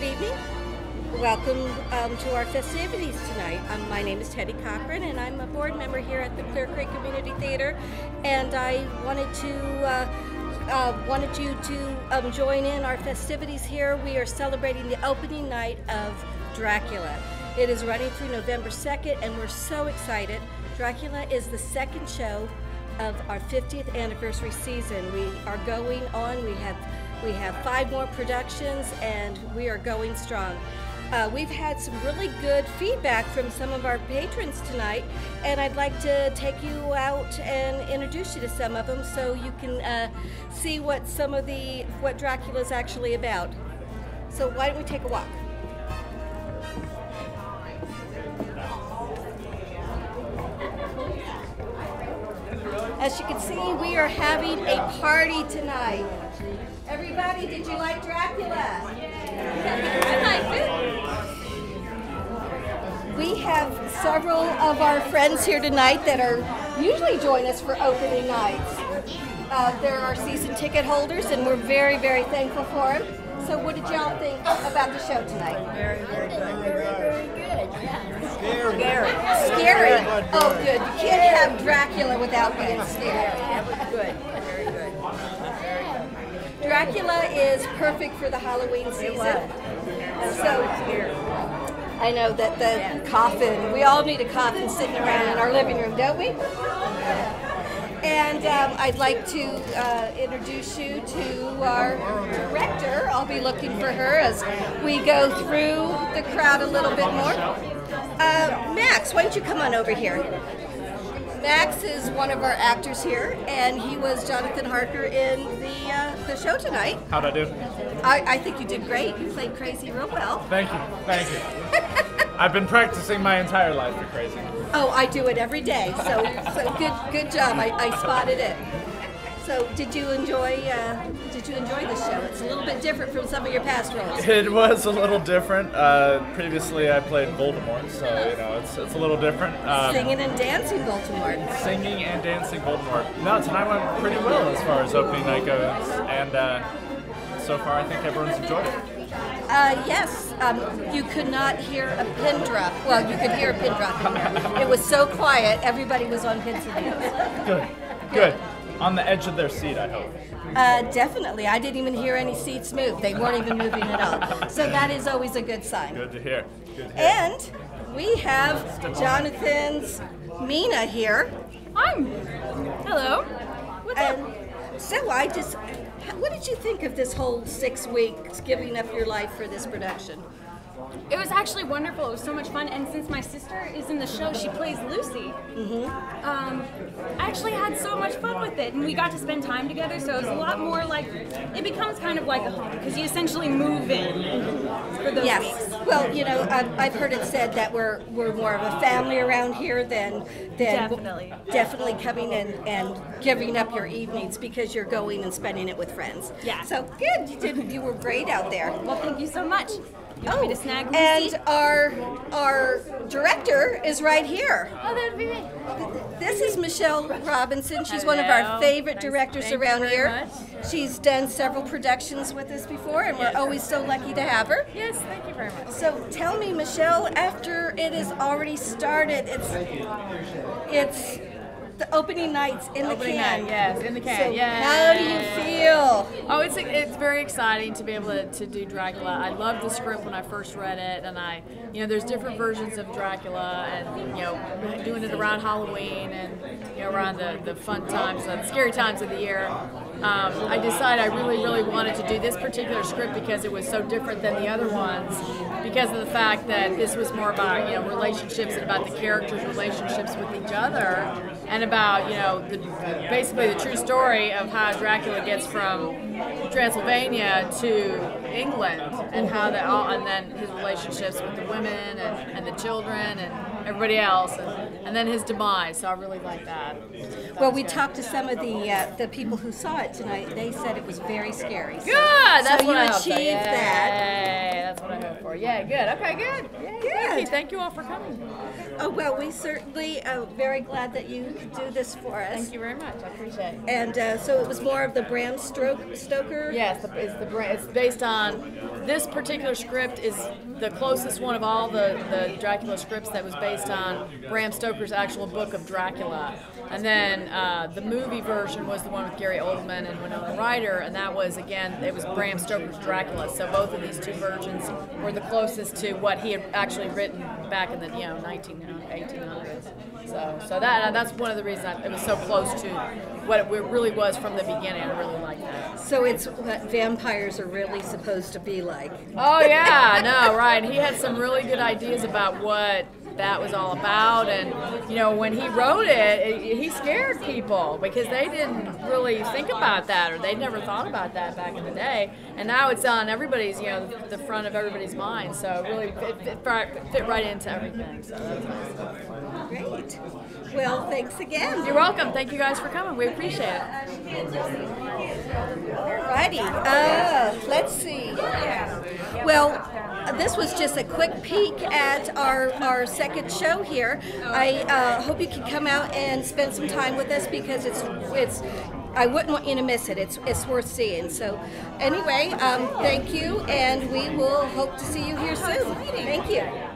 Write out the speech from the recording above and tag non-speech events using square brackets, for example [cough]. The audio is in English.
Good evening. Welcome um, to our festivities tonight. Um, my name is Teddi Cochrane, and I'm a board member here at the Clear Creek Community Theater. And I wanted to uh, uh, wanted you to um, join in our festivities here. We are celebrating the opening night of Dracula. It is running through November 2nd, and we're so excited. Dracula is the second show of our 50th anniversary season. We are going on. We have we have five more productions, and we are going strong. Uh, we've had some really good feedback from some of our patrons tonight, and I'd like to take you out and introduce you to some of them so you can uh, see what some of the what Dracula is actually about. So why don't we take a walk? As you can see, we are having a party tonight. Everybody, did you like Dracula? I liked it. We have several of our friends here tonight that are usually join us for opening nights. Uh, they're our season ticket holders, and we're very, very thankful for them. So, what did y'all think about the show tonight? Very, very good. Very, very good. Yeah. Scary. Scary. Scary. Oh, good. You can't have Dracula without being scary. That was good. Dracula is perfect for the Halloween season. So I know that the coffin, we all need a coffin sitting around in our living room, don't we? And um, I'd like to uh, introduce you to our director. I'll be looking for her as we go through the crowd a little bit more. Uh, Max, why don't you come on over here? Max is one of our actors here, and he was Jonathan Harker in the uh, the show tonight. How'd I do? I, I think you did great. You played crazy real well. Thank you. Thank you. [laughs] I've been practicing my entire life for crazy. Oh, I do it every day. So so good good job. I, I spotted it. So did you enjoy uh, did you enjoy the show? It's a little bit different from some of your past roles. [laughs] It was a little different. Uh, previously, I played Voldemort, so you know it's, it's a little different. Um, Singing and dancing Voldemort. singing and dancing Voldemort. No, tonight went pretty well as far as opening night goes, and uh, so far I think everyone's enjoyed it. Uh, yes, um, you could not hear a pin drop. Well, you could hear a pin drop in here. It was so quiet, everybody was on pins and needles. Good. Good. On the edge of their seat, I hope. Uh, definitely. I didn't even hear any seats move. They weren't even moving at all. So that is always a good sign. Good to hear. Good to hear. And we have Jonathan's Mina here. Hi. Hello. What's up? So I just, what did you think of this whole six weeks giving up your life for this production? It was actually wonderful. It was so much fun. And since my sister is in the show, she plays Lucy. Um, I actually had so much fun with it, and we got to spend time together. So it was a lot more like it becomes kind of like a home because you essentially move in for those Yes. weeks. Well, you know, I've, I've heard it said that we're we're more of a family around here than than Definitely. definitely coming in and giving up your evenings because you're going and spending it with friends. Yeah. So good. You did. You were great out there. Well, thank you so much. You want me to snag Lucy? and our our director is right here. oh, that would be great. This is Michelle Robinson. She's one of our Hello. favorite Nice- directors thank you around very here. much. She's done several productions with us before, and we're always so lucky to have her. Yes, thank you very much. So tell me, Michelle, after it has already started, it's it's the opening nights in the can. night, yes, in the can, So yes. How do you feel? Oh, it's it's very exciting to be able to, to do Dracula. I loved the script when I first read it, and I, you know, there's different versions of Dracula, and you know, doing it around Halloween and you know around the, the fun times, the scary times of the year. Um, I decided I really, really wanted to do this particular script because it was so different than the other ones, because of the fact that this was more about you know relationships and about the characters' relationships with each other, and about you know the, basically the true story of how Dracula gets from Transylvania to England, and how that all, and then his relationships with the women and, and the children and everybody else. And and then his demise. So I really like that. That Well, we good. talked to some of the uh, the people who saw it tonight. They said it was very scary. So- Good. That's so what you I hope for. achieved Yay, that. That's what I hope for. Yeah. Good. Okay. Good. Yay, Thank you. Thank you all for coming. Oh well, we certainly are very glad that you could do this for us. Thank you very much. I appreciate it. And uh, so it was more of the Bram Stoker. Yes, the, it's the brand. It's based on this particular script is the closest one of all the, the Dracula scripts that was based on Bram Stoker's actual book of Dracula. And then uh, the movie version was the one with Gary Oldman and Winona Ryder, and that was again it was Bram Stoker's Dracula. So both of these two versions were the closest to what he had actually written back in the you know 19 1800s. So so that uh, that's one of the reasons I, it was so close to what it really was from the beginning. I really like that. So it's what vampires are really supposed to be like. Oh yeah, no, right. He had some really good ideas about what that was all about, and you know, when he wrote it, it he scared people because they didn't really think about that, or they never thought about that back in the day. And now it's on everybody's, you know, the front of everybody's mind. So it really fit, fit, right- fit right into everything. So nice. Great. Well, thanks again. You're welcome. Thank you guys for coming. We appreciate it. Alrighty. Uh, let's see. Well, this was just a quick peek at our, our second show here. I uh, hope you can come out and spend some time with us because it's it's. I wouldn't want you to miss it. It's it's worth seeing. So, anyway, um, thank you, and we will hope to see you here soon. Thank you.